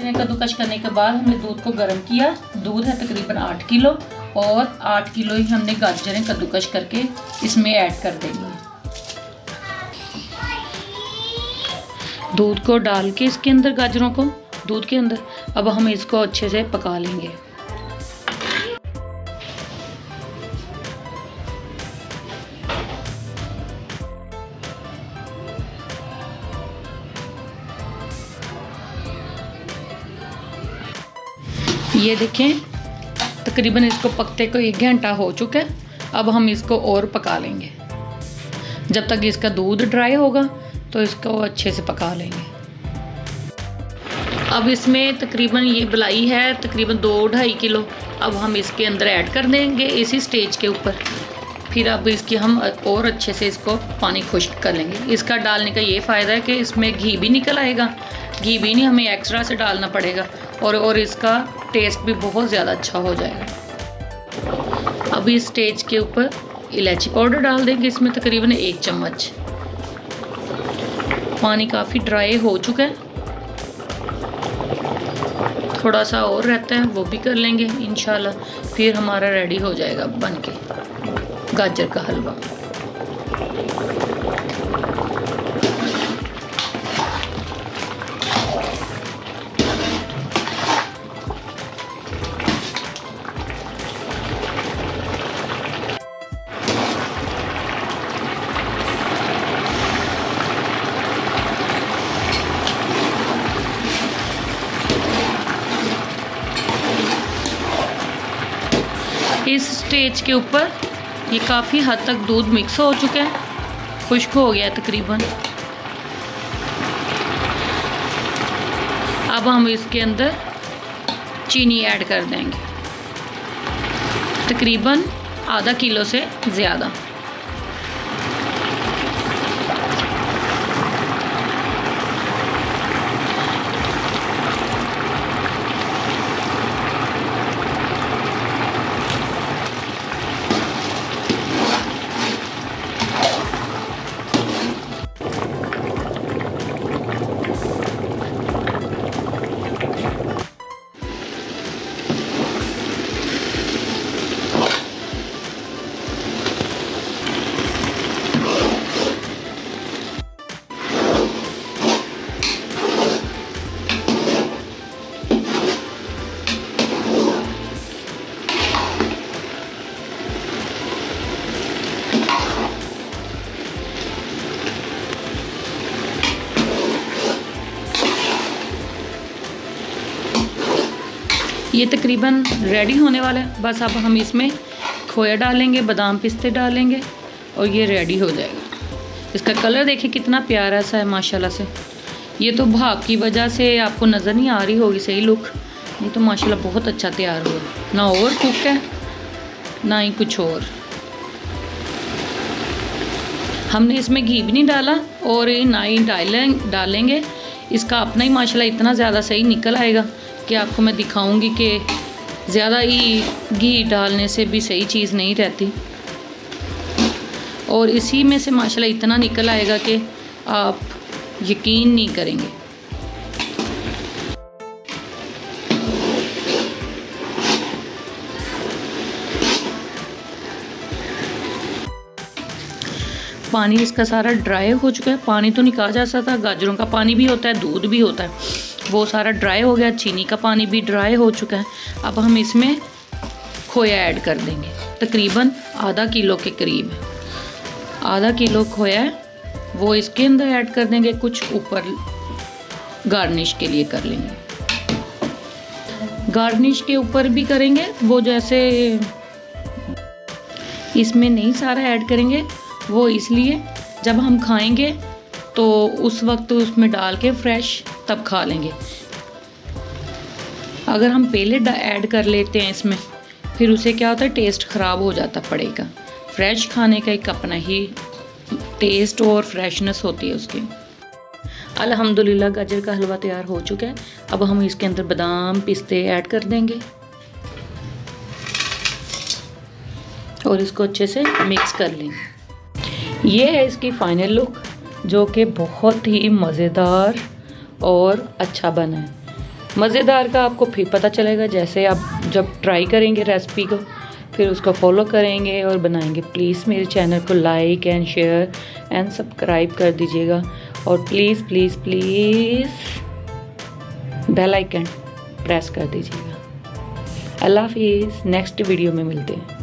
गाजरें कद्दूकश करने के बाद हमने दूध को गर्म किया। दूध है तकरीबन आठ किलो और आठ किलो ही हमने गाजरें कद्दूकश करके इसमें ऐड कर देंगे। दूध को डाल के इसके अंदर गाजरों को, दूध के अंदर। अब हम इसको अच्छे से पका लेंगे। ये देखें, तकरीबन इसको पकते को एक घंटा हो चुका है। अब हम इसको और पका लेंगे। जब तक इसका दूध ड्राई होगा तो इसको अच्छे से पका लेंगे। अब इसमें तकरीबन ये बलाई है, तकरीबन दो ढाई किलो। अब हम इसके अंदर ऐड कर देंगे इसी स्टेज के ऊपर। फिर अब इसकी हम और अच्छे से इसको पानी खुश्क कर लेंगे। इसका डालने का ये फ़ायदा है कि इसमें घी भी निकल आएगा। घी भी नहीं, हमें एक्स्ट्रा से डालना पड़ेगा। और और इसका टेस्ट भी बहुत ज़्यादा अच्छा हो जाएगा। अभी स्टेज के ऊपर इलायची पाउडर डाल देंगे, इसमें तकरीबन एक चम्मच। पानी काफ़ी ड्राई हो चुका है। थोड़ा सा और रहता है, वो भी कर लेंगे इन फिर हमारा रेडी हो जाएगा बन के गाजर का हलवा। स्टेज के ऊपर ये काफ़ी हद तक दूध मिक्स हो चुका है। खुश्क हो गया तकरीबन। अब हम इसके अंदर चीनी ऐड कर देंगे। तकरीबन आधा किलो से ज़्यादा। ये तकरीबन रेडी होने वाला है। बस अब हम इसमें खोया डालेंगे, बादाम पिस्ते डालेंगे और ये रेडी हो जाएगा। इसका कलर देखिए कितना प्यारा सा है, माशाल्लाह से। ये तो भाप की वजह से आपको नज़र नहीं आ रही होगी सही लुक ये तो माशाल्लाह बहुत अच्छा तैयार हुआ। ना और कुक है, ना ही कुछ और। हमने इसमें घी भी नहीं डाला और ना ही डालें, डालेंगे। इसका अपना ही माशाल्लाह इतना ज़्यादा सही निकल आएगा कि आपको मैं दिखाऊँगी कि ज़्यादा ही घी डालने से भी सही चीज़ नहीं रहती। और इसी में से माशाल्लाह इतना निकल आएगा कि आप यकीन नहीं करेंगे। पानी इसका सारा ड्राई हो चुका है। पानी तो निकाल जा सकता, गाजरों का पानी भी होता है, दूध भी होता है। वो सारा ड्राई हो गया, चीनी का पानी भी ड्राई हो चुका है। अब हम इसमें खोया ऐड कर देंगे। तकरीबन आधा किलो के करीब आधा किलो खोया वो इसके अंदर ऐड कर देंगे, कुछ ऊपर गार्निश के लिए कर लेंगे। गार्निश के ऊपर भी करेंगे, वो जैसे इसमें नहीं सारा ऐड करेंगे। वो इसलिए जब हम खाएँगे तो उस वक्त उसमें डाल के फ्रेश तब खा लेंगे। अगर हम पहले ऐड कर लेते हैं इसमें, फिर उसे क्या होता है? टेस्ट ख़राब हो जाता पड़ेगा। फ्रेश खाने का एक अपना ही टेस्ट और फ्रेशनेस होती है उसकी। अल्हम्दुलिल्लाह, गाजर का हलवा तैयार हो चुका है। अब हम इसके अंदर बादाम, पिस्ते ऐड कर देंगे। और इसको अच्छे से मिक्स कर लेंगे। ये है इसकी फाइनल लुक जो कि बहुत ही मज़ेदार और अच्छा बना है। मज़ेदार का आपको फिर पता चलेगा, जैसे आप जब ट्राई करेंगे रेसिपी को, फिर उसको फॉलो करेंगे और बनाएँगे। प्लीज़ मेरे चैनल को like and share and subscribe कर दीजिएगा। और please please please bell icon press कर दीजिएगा। अल्लाह हाफिज़ नेक्स्ट वीडियो में मिलते हैं।